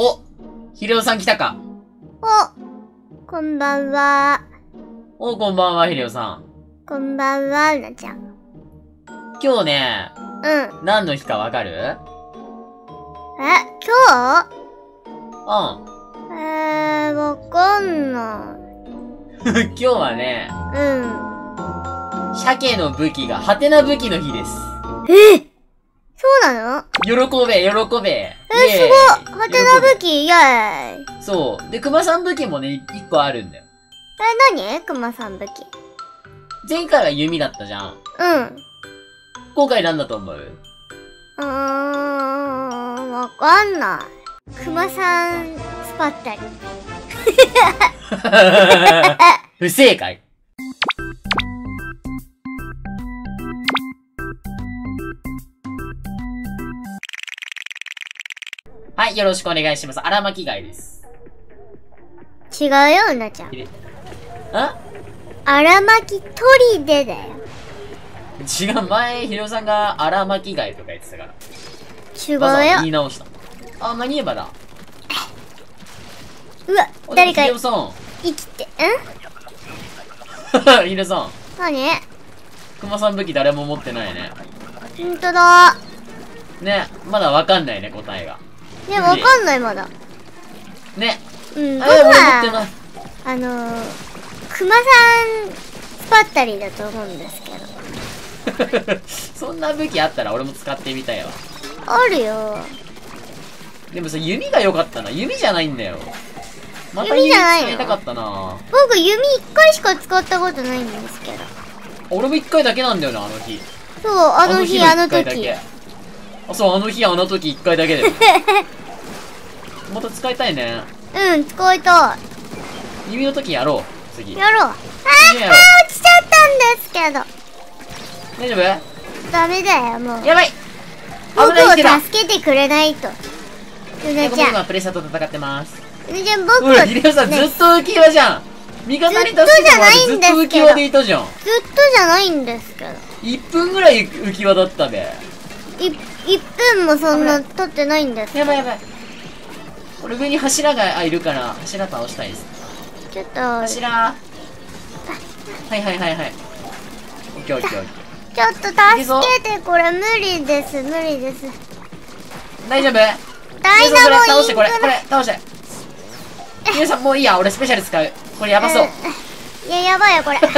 おひろさん来たかお、こんばんは。おこんばんは、ひろさん。こんばんは、うなちゃん。今日ね、うん。何の日かわかる？え、今うん。日えー、わかんな 今日はね、い。うん。鮭の武器が、ハテナ武器の日です。えそうなの？喜べ、喜べ。えー、すごいはてな武器イェーイ器そう。で、熊さん武器もね、一個あるんだよ。え、なに熊さん武器。前回は弓だったじゃん。うん。今回何だと思う？うーん、わかんない。熊さん、スパッタリ。不正解。はい、よろしくお願いします。荒巻貝です。違うよ、うなちゃん。あ？荒巻トリデだよ。違う、前、ひろさんが荒巻貝とか言ってたから。違うわざわざ言よ。い直した。あ、マニエバだ。うわ、誰かひろさん。生きて、ん？ひろさん。何？熊さん武器誰も持ってないね。ほんとだ。ね、まだわかんないね、答えが。ね、わかんない、まだ。ね。うん、えー、僕は。あのー、熊さん、スパッタリだと思うんですけど。そんな武器あったら俺も使ってみたいわ。あるよ。でもさ、弓が良かったな。弓じゃないんだよ。また弓じゃないの？使いたかったな僕、弓一回しか使ったことないんですけど。俺も一回だけなんだよな、あの日。そう、あの日、あの時。一回だけあ、そう、あの日、あの時一回だけだよ。また使いたいね。うん、使いた弓の時やろう。次。い。やろう。あ次やろう。ー、落ちちゃったんです大丈夫？けど。ダメだよ、もう。やばい危僕を助けてくれないと。うなちゃん。僕今プレッシャーと戦ってます。うなちゃん、僕を、ほら、ずヒデさん、ずねっと浮き輪じゃん味方に助けてもらってずっと浮き輪でいたじゃん。ずっとじゃないんですけど。1分ぐらい浮き輪だったべ。い、1分もそんな経ってないんです。やばいやばい。俺上に柱がいるから、柱倒したいです。ちょっと、柱はいはいはいはい。オッケーオッケーオッケちょっと助けて、これ無理です、無理です。ー。大丈夫？ダイヒデさんナモインそれ倒してこれ、これ、倒して。ヒデさんもういいや、俺スペシャル使う。これやばそう。いや、やばいよ、これ。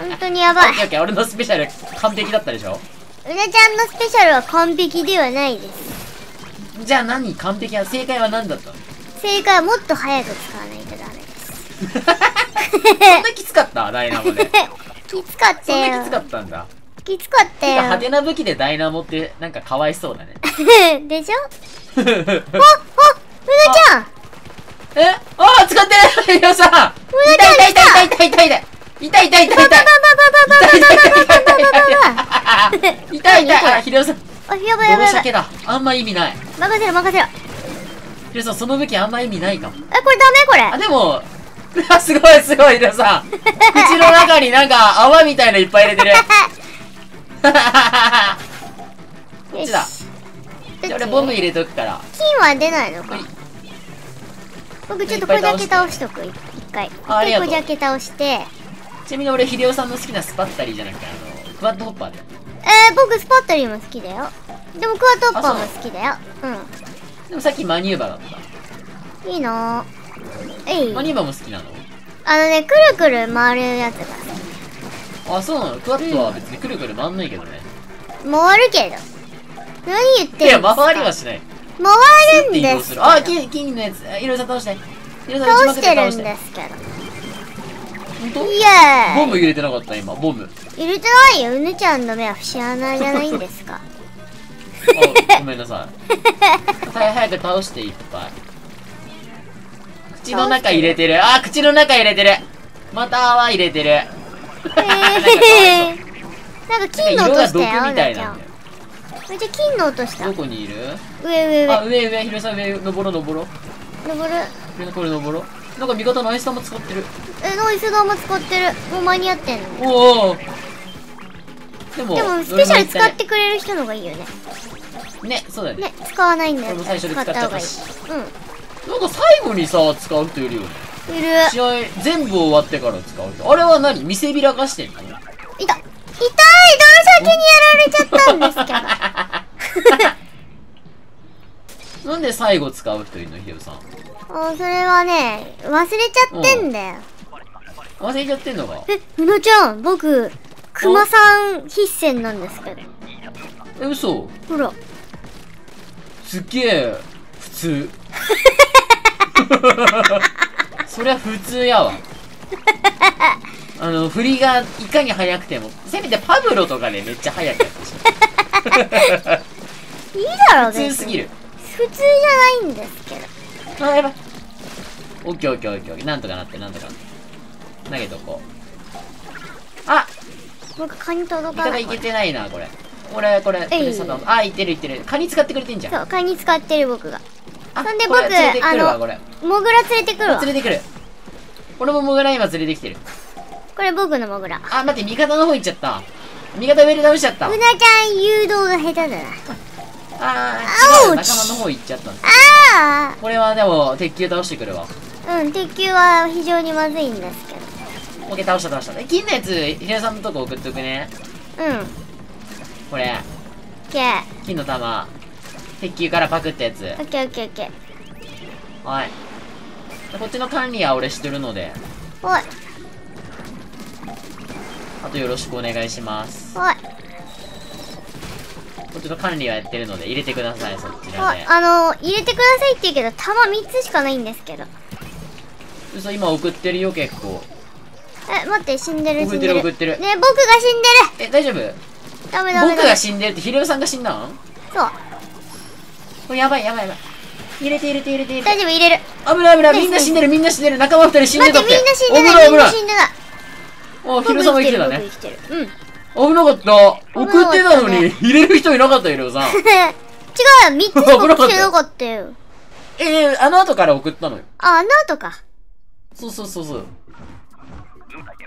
本当にやばい。オッケーオッケー、俺のスペシャル完璧だったでしょ？うなちゃんのスペシャルは完璧ではないです。じゃあ何完璧は、正解は何だったの？正解はもっと早く使わないとダメです。そんなきつかった？ダイナモで。きつかったよそんなきつ。かったんだ。きつかったなんか派よ。手な武器でダイナモってなんかかわいそうだね。でしょ？あ、あ、うなちゃんえ？あー使ってるヒロさん痛い痛い痛い痛い痛い痛い痛い痛い痛い痛い痛い痛い痛い痛いあ、ヒロさん、あ、やばいやばいやばい。だ。あんま意味ない。任せろ任せろ。ヒロさん、その武器あんま意味ないかも。え、これダメ？これ。あ、でも、う わすごいすごい、ヒロさん。口の中になんか泡みたいのいっぱい入れてる。こっちだ。じゃあ俺ボム入れとくから。金は出ないのかはい僕ちょっとこれだけ倒しとく一回あありがとうこれだけ倒してちなみに俺、ヒデオさんの好きなスパッタリーじゃなくて、あの、クワッドホッパーだよ。えー、僕スパッタリーも好きだよでもクワトッパーも好きだよでもさっきマニューバーだった。うんいいなえいマニューバーも好きなの？あのねくるくる回るやつがあ、そうなのクワッドは別にくるくる回んないけどね。回るけど何言っていや、るんですか回りはしない。回るん。ですけどあ、金、金のやつ。いろいろ倒して。倒してるん倒ですけど本当？イエーイボム入れてなかった、今。ボム。入れてないようぬちゃんの目は節穴じゃないんですか あ、ごめんなさい。早早く倒していっぱい。口の中入れてる。あ、口の中入れてる。また泡入れてる。えー、なんか金の音したよみたいゃ。めっちゃ金の音したどこにいる？上上上あ、上上、ひろさん上、登ろう登ろう。登る上これ登ろう。なんか味方のアイスタも使ってる。えノイズドも使ってる。もう間に合ってんの。おお。でも、でもスペシャル使ってくれる人の方がいいよね。ねそうだよね。ね使わないんだよ。最初で使っちゃったしうなんか最後にさ使う人いるよね。んいる。試合全部終わってから使う人。あれは何？見せびらかしてんのいた。痛い。泥先にやられちゃったんですけど なんで最後使う人いるのひよさん？あそれはね忘れちゃってんだよ。忘れちゃってんのか？えうのちゃん僕クマさん必戦なんですけど。え嘘？ほら。すっげえ普通。そりゃ普通やわ。あの振りがいかに速くても。せめてパブロとかでめっちゃ速くやってほしい。いいだろ普通すぎる普通じゃないんですけど。あやばい。オッケーオッケーオッケーオッケー。なんとかなってなんとかなって。投げとこう。あ。僕蚊に届味かない方いけてないなこれ。俺これこれさあいってるいってる。カニ使ってくれてんじゃん。そう蚊に使ってる僕が。あそんで僕連れてくるわあのこれ。モグラ連れてくるわ。連れてくる。俺もモグラ今連れてきてる。これ僕のモグラ。うなあ待って味方の方行っちゃった。味方上で倒しちゃった。あちゃん誘導が下手だなあー違う仲間の方行っちゃったんですあこれはでも鉄球倒してくるわ。あうん鉄球は非常にまずいんですけオッケー倒した倒した。え金のやつひろさんのとこ送っとくね。どうん。これ。オッケー。金の玉。鉄球からパクったやつ。オッケーオッケーオッケー。はい。でこっちの管理は俺してるので。おい。あとよろしくお願いします。おいこっちの管理はやってるので入れてくださいそちおらでいあの入れてくださいって言うけど玉3つしかないんですけど。嘘今送ってるよ結構。え待って死んでる死んでる。る送ってる。ね僕が死んでる。え大丈夫？ダメダメ僕が死んでるってひろさんが死んだん？そう。これやばいやばいやばい。入れて入れて入れて入れて。大丈夫入れる。危ない危ない。みんな死んでるみんな死んでる。仲間二人死んで待って。たってみんな死んでない。みんな死んでない。おひろさんも生きてたね。うん危なかった。送ってたのに入れる人いなかったよひろさん。違うよ3つし か来てなかったよ。えー、あの後から送ったのよ。ああの後か。そうそうそうそう。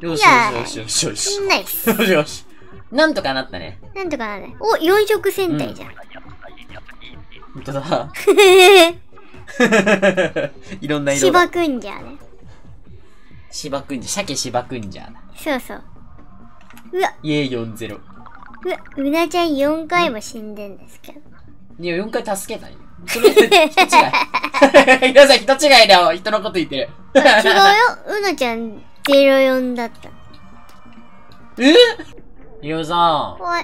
よしよしよしよしよし。ナイスよしよし。なんとかなったね。なんとかなる。お四色戦隊じゃん、ほん。とだ。いろんな色芝がくんじゃね。芝くんじゃ鮭芝くんじゃそうそううわ。イエー40うわうなちゃん4回も死んでんですけど。いや4回助けたんよ。それ人違い。皆さん人違いだよ。人のこと言ってる。違うよ。うなちゃん04だった。え？ひろさん。おい。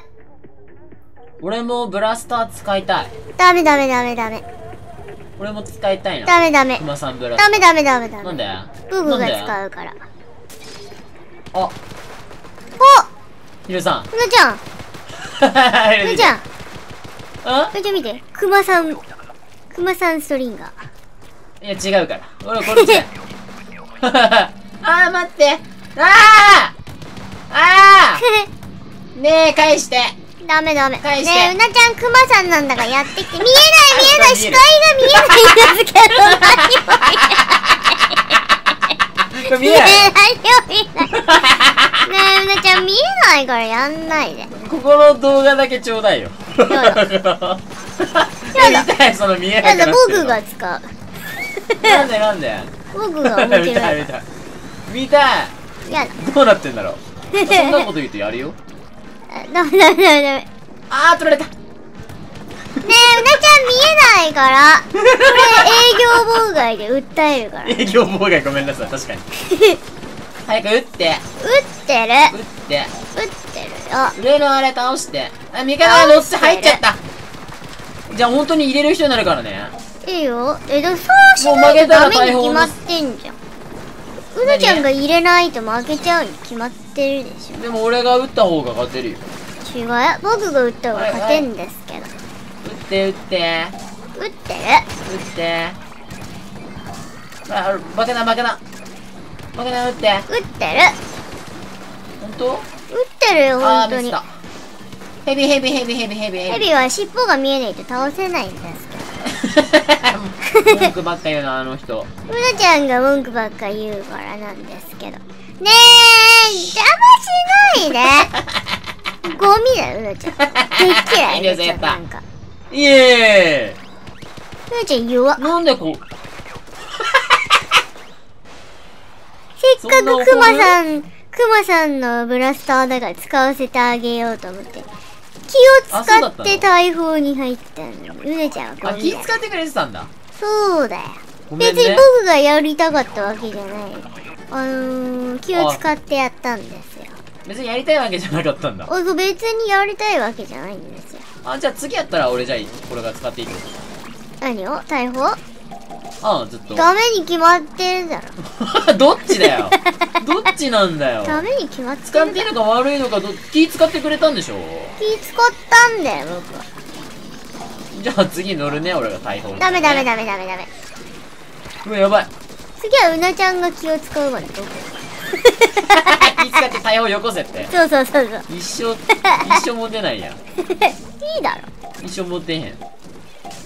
俺もブラスター使いたい。ダメダメダメダメ。俺も使いたいな。ダメダメ。熊さんブラダメダメダメダメ。ーなんで僕がなんで使うから。あ。おひろさん。うな ちゃん。うなちゃん。あうなちゃん見て。クマさん。クマさんストリンガー。いや違うから。俺これ違うあー待って。あー！あー！ねえ返して。ダメダメ。ね返して。え、うなちゃんクマさんなんだからやってきて。見えない見えない。視界が見えないんですけど、何も見え見えないないよ、見えない。ねえ、うなちゃん見えないからやんないで。ここの動画だけちょうだいよやだやだ 見たいその見えなやだ、僕が使う。なんでなんで？僕が面見た白いかい見たい見たいら。やだ。どうなってんだろう？そんなこと言うとやるよダメダメダメダメ。ねあー取られたえ、うなちゃん見えないから。これ営業妨害で訴えるから。営業妨害ごめんなさい確かに早く撃っててる。撃って打ってるよ。上のあれ倒してあ味方が乗って入っちゃったじゃあ本当に入れる人になるからねいいよ。え、でもそうしないとダメに決まってんじゃん。うなちゃんが入れないと負けちゃうに決まってるでしでも俺が撃った方が勝てるよょ。違う。僕が打った方が勝てんですけど。撃って撃って打ってる。撃ってあバカなバカなバカな撃って打ってる。本当？打ってるよ、あ本当に。ヘビヘビヘビヘビヘビヘビは尻尾が見えないと倒せないんです 文句ばっか言うなあの人けど。うなちゃんが文句ばっか言うからなんですけど。ねえ、邪魔しないで。ゴミだよ、うなちゃん。でっ嫌い、うなちゃんなんか。いえうなちゃん弱なんでこう、せっかくクマさん、クマさんのブラスターだから使わせてあげようと思って。気を使って大砲に入ったのに、うなちゃんはあ、ゴミだ気使ってくれてたんだ。そうだよ。別に。僕がやりたかったわけじゃない。あのー、気を使ってやったんですよ。別にやりたいわけじゃなかったんだ。おそう別にやりたいわけじゃないんですよ。あ、じゃあ次やったら俺じゃあ、これが使っていいってこ何を？大砲？とああ、ずっと。ダメに決まってるだろ。どっちだよ。どっちなんだよ。ダメに決まって使っるだろ。ていいのか悪いのかど、気使ってくれたんでしょ気使ったんだよ、僕は。じゃあ次乗るね、俺が大砲。ダメダメダメダメダメ。うわ、やばい。次はうなちゃんが気を使うわね、僕。気使って大砲よこせって。そうそうそうそう。一生、一生持てないやん。いいだろ。一生持てへん。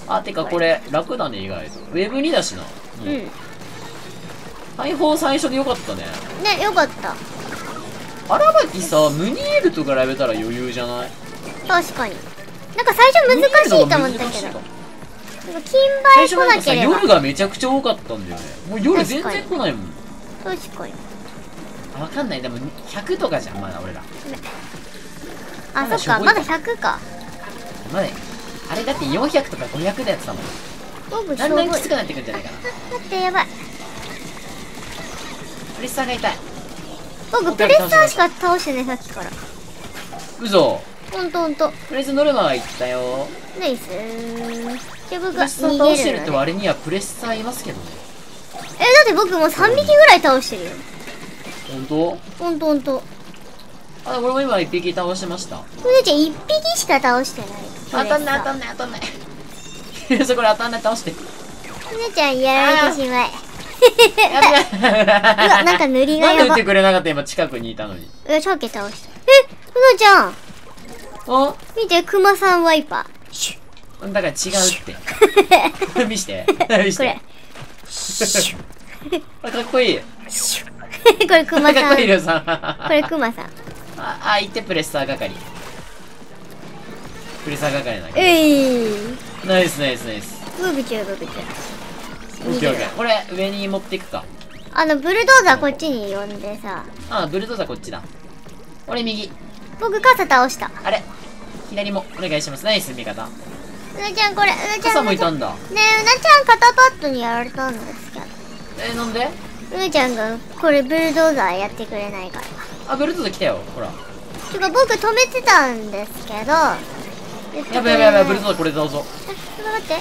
あ、てかこれ、楽だね、意外と。ウェブ2だしな。うん。うん。大砲最初でよかったね。ね、よかった。荒牧さ、ムニエルとか比べたら余裕じゃない？確かに。なんか最初難しいと思ったけど。なんか金最牌来初なければ。夜がめちゃくちゃ多かったんだよね。もう夜全然来ないもん。確かに。あわかんない。でも、100とかじゃん、まだ俺ら。あ、そっか、まだ100か。まだ、あれだって400とか500でやってたもん。だんだんきつくなってくんじゃないかな。って、やばい。プレッサーが痛い。僕、プレッサーしか倒してね、さっきから。嘘。ほんとほんと。とりあえずノルマは行ったよ。ナイスー。じゃあ僕プレがッサー倒逃してるって。割にはプレッサーいますけどね。え、だって僕もう3匹ぐらい倒してるよ。ほんと？ほんとほんと。あ、俺も今1匹倒しました。うなちゃん1匹しか倒してない。当たんない当たんんない当たんない。そこで当たんない倒して。うなちゃんやられてしまえ。やべえ。うわ、なんか塗りがやばなんで撃って。くれなかった今近くにいたのに。うわ、さっき倒した。え、うなちゃんあ見て、クマさんワイパー。シュだから違うって。見して。見しこれて。あ、かっこいい。これクマかっさん。こいいよさん。これクマさん。あ、あ、行ってプレッサー係。プレッサー係だけえい。ど。ナイスナイスナイス。ブーブチューブーブチュー。オッケーオッケー。これ上に持っていくか。あの、ブルドーザーこっちに呼んでさ。あ、ブルドーザーこっちだ。俺右。僕傘倒した。あれ左もお願いします。ナイス味方。うなちゃんこれ、うなちゃん。傘もいたねんだ。え、うなちゃん肩パッドにやられたんですけど。え、なんで？うなちゃんがこれブルドーザーやってくれないから。あ、ブルドーザー来たよ。ほら。てか僕止めてたんですけど。ややばいやばいやばい、ブルドーザーこれ倒そう。ちょっと待って。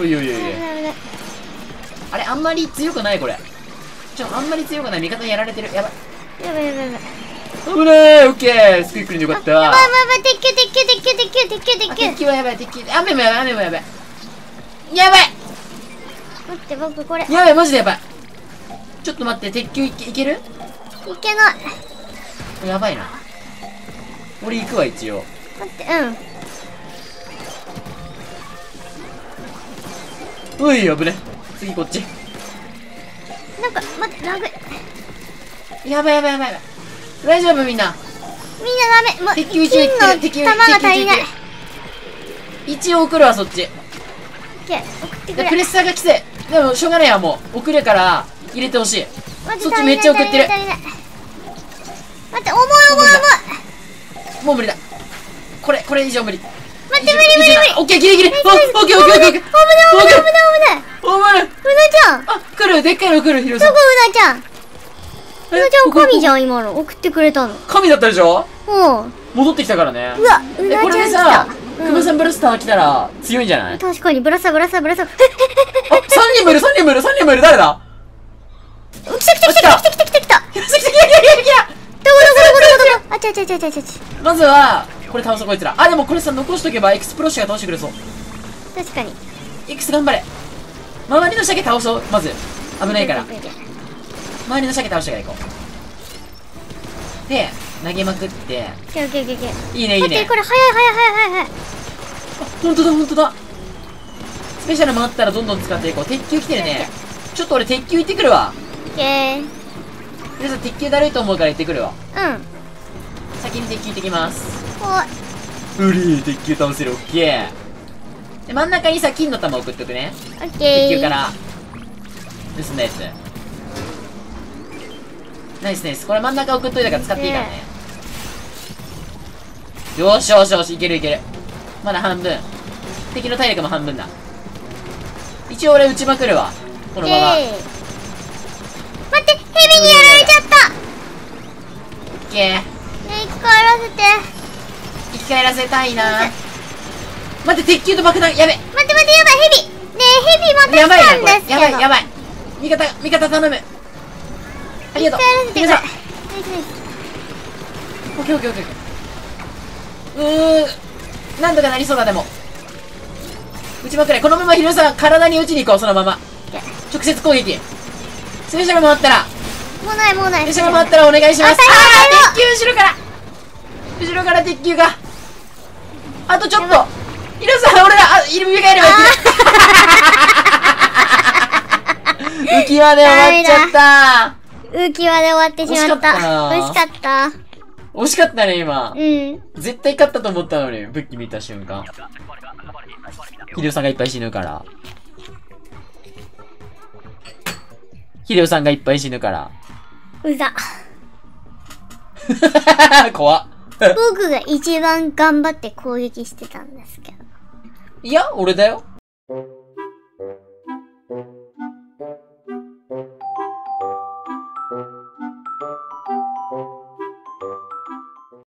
おいおいおいおい危。ない危ないあれ、あんまり強くないこれ。ちょ、あんまり強くない。味方にやられてる。やばい。やばいやばいやばい。危ねえオッケースクイックリンでよかった。やばいやばいやばい、鉄球鉄球鉄球鉄球鉄球あ鉄球鉄球はやばい、鉄球。雨もやばい、雨もやばい。やばい待って、僕これ、いやばい、マジでやばい。ちょっと待って、鉄球いけいけない。やばいな。俺行くわ、一応。待って、うん。うい、危ね。次こっち。なんか、待って、ラグ。みんなやばいやばいやばい。大丈夫みんな。ダメ。もう、鉄球一応いってる。金鉄球の玉が足りない。一応送るわ、そっち。オッケー、送ってくれ。でプレッサーが来て。でも、しょうがないや、もう。送るから、入れてほしい。そっちめっちゃ送ってる足りない足りない待って、重い重い重い。もう無理だ。これ、これ以上無理。待って、無理無理無理。オッケー、ギリギリ。オッケー、オッケー、オッケー、オッケー。危ない危ない危ない危ない。うなちゃん。どあ、来る、でっかいの来る、ヒロこさん。うなちゃん。うえなちゃんここ神じゃん、今の。送ってくれたの。神だったでしょ？もう。戻ってきたからね。うわ、うなちゃん来さた。、さんブラスター来たら強いんじゃない？あ、確かに、ぶらさぶらさぶらさ。3人もいる、3人もいる、3人もいる、誰だ来た来た来た来た来た来た来た来た。来た来た来た来た来たどこどこどこどこどこあ、ちゃちゃちゃちゃちゃちゃ。まずは、これ倒そうこいつら。あ、でもこれさ、残しとけばエクスプロッシュが倒してくれそう。確かに。X 頑張れ。周りの鮭倒そう、まず。危ないから。オッケーオッケーオッケ周りの鮭倒してから行こう。で、投げまくって。ーオッケーオッケーオッケー。いいね、いい、ねこ。れ早い早い早い早いい。あ、ほんとだ、ほんとだ。スペシャルもあったらどんどん使っていこう。鉄球来てるね。ちょっと俺鉄球行ってくるわ。オッケー。皆さん鉄球だるいと思うから行ってくるわ。うん。先に鉄球行ってきます。おい。うりー、鉄球倒せる、オッケー。で、真ん中にさ、金の玉送っとくね。オッケ鉄球ー。から、盗んだやつ。ナイスナイス。これ真ん中送っといたから使っていいからね。よしよしよし、いけるいける。まだ半分。敵の体力も半分だ。一応俺撃ちまくるわ。このまま。待って、蛇にやられちゃったオッケー。ね生き返らせて。生き返らせたいな待って、鉄球と爆弾、やべ待って待って、やばい、蛇ねえ、蛇またやばい。やばい、やばい。味方、味方頼む。ありがとう。生き返らせてください。さナイスナイスオッケーオッケーオッケー。うー、なんとかなりそうだ、でも。撃ちまくれ。このままヒロさん、体に撃ちに行こう、そのまま。直接攻撃。スペシャル回ったら、もうない、もうない。スペシャル回ったらお願いします。ああー鉄球後ろから後ろから鉄球が。あとちょっと。ヒロさん、俺ら、あ、いる、がいればいける。浮き輪で終わっちゃった。浮き輪で終わってしまった。惜し惜しかった。惜しかったね、今。うん。絶対勝ったと思ったのに、武器見た瞬間。ヒデオさんがいっぱい死ぬから。ヒデオさんがいっぱい死ぬから。うざ。怖っ。僕が一番頑張って攻撃してたんですけど。いや、俺だよ。